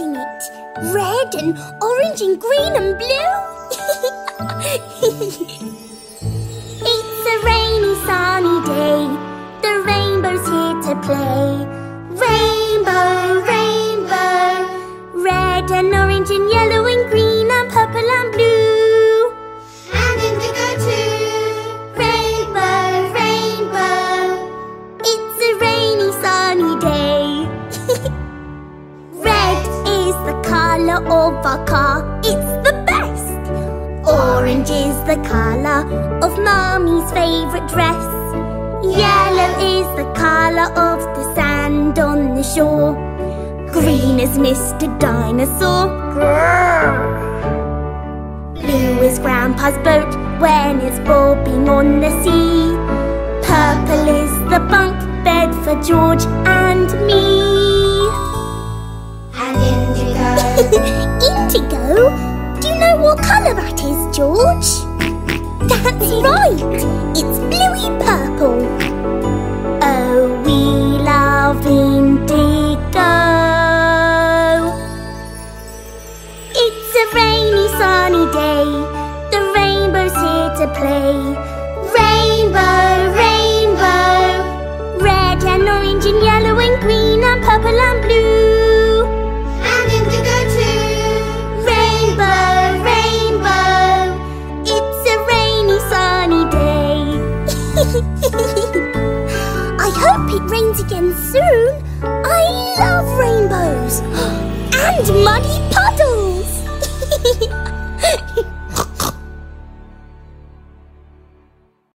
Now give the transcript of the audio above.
in it. Red and orange and green and blue. it's a rainy sunny day. The rainbow's here to play. Rainbow, rainbow. Red and orange and yellow and green and purple and blue. And indigo too. Rainbow, rainbow. It's a rainy sunny day. Our car. It's the best. Orange is the colour of Mummy's favourite dress. Yellow is the colour of the sand on the shore. Green is Mr. Dinosaur. Blue is Grandpa's boat when it's bobbing on the sea. indigo. Do you know what colour that is, George? That's right. It's bluey purple. Oh, we love indigo. It's a rainy sunny day. The rainbow's here to play. Rainbow, rainbow. Red and orange and yellow and green and purple and blue. I hope it rains again soon. I love rainbows.